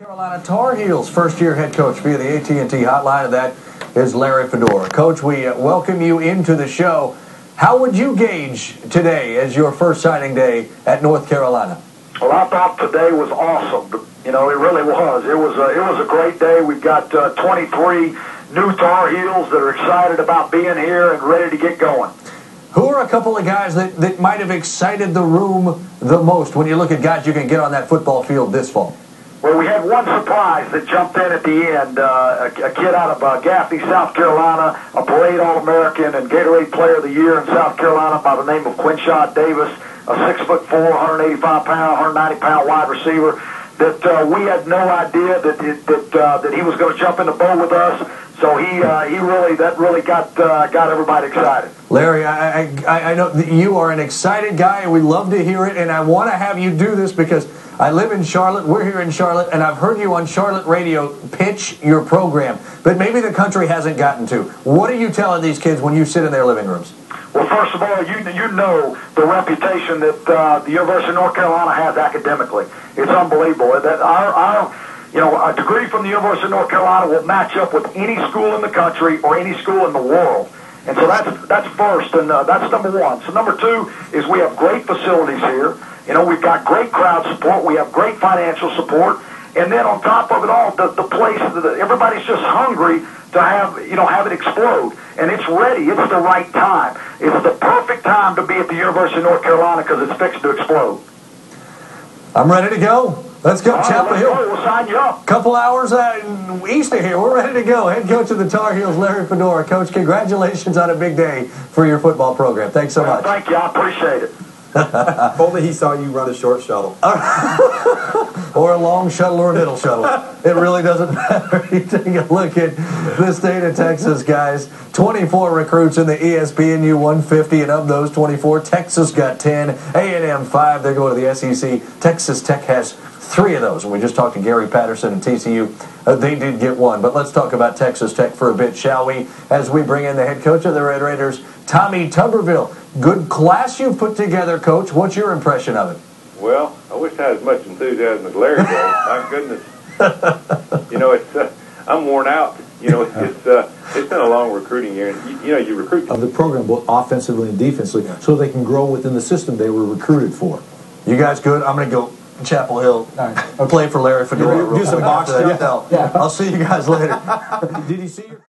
Carolina Tar Heels first-year head coach via the AT&T hotline, and that is Larry Fedora. Coach, we uh, welcome you into the show. How would you gauge today as your first signing day at North Carolina? Well, I thought today was awesome. You know, it really was. It was a, it was a great day. We've got uh, 23 new Tar Heels that are excited about being here and ready to get going. Who are a couple of guys that, that might have excited the room the most when you look at guys you can get on that football field this fall? Well, we had one surprise that jumped in at the end. Uh, a, a kid out of uh, Gaffney, South Carolina, a parade All-American and Gatorade Player of the Year in South Carolina by the name of Quinshad Davis, a six foot four, 185 pound, 190 pound wide receiver. That uh, we had no idea that that uh, that he was going to jump in the boat with us. So he uh, he really that really got uh, got everybody excited. Larry, I, I I know you are an excited guy, and we love to hear it. And I want to have you do this because I live in Charlotte. We're here in Charlotte, and I've heard you on Charlotte radio pitch your program, but maybe the country hasn't gotten to. What are you telling these kids when you sit in their living rooms? Well, first of all, you you know the reputation that uh, the University of North Carolina has academically. It's unbelievable. That our our you know a degree from the University of North Carolina will match up with any school in the country or any school in the world. And so that's that's first, and uh, that's number one. So number two is we have great facilities here. You know, we've got great crowd support. We have great financial support. And then on top of it all, the, the place, everybody's just hungry to have, you know, have it explode. And it's ready. It's the right time. It's the perfect time to be at the University of North Carolina because it's fixed to explode. I'm ready to go. Let's go, All right, Chapel Hill. go. We'll sign you up. Couple hours uh, east of here. We're ready to go. Head coach of the Tar Heels, Larry Fedora. Coach, congratulations on a big day for your football program. Thanks so much. Thank you. I appreciate it. If only he saw you run a short shuttle. or a long shuttle or a middle shuttle. It really doesn't matter. You take a look at the state of Texas, guys. 24 recruits in the ESPNU 150, and of those 24, Texas got 10, A&M 5. They're going to the SEC. Texas Tech has three of those. And we just talked to Gary Patterson and TCU. Uh, they did get one. But let's talk about Texas Tech for a bit, shall we? As we bring in the head coach of the Red Raiders, Tommy Tuberville. Good class you've put together, coach. What's your impression of it? Well, I wish I had as much enthusiasm as Larry does. My goodness, you know, it's uh, I'm worn out. You know, it's uh, it's been a long recruiting year, and you, you know, you recruit. of the program, both offensively and defensively, so they can grow within the system they were recruited for. You guys good? I'm going to go Chapel Hill. Play for Larry Fedora. Do some box stuff? Yeah. I'll see you guys later. Did he see your?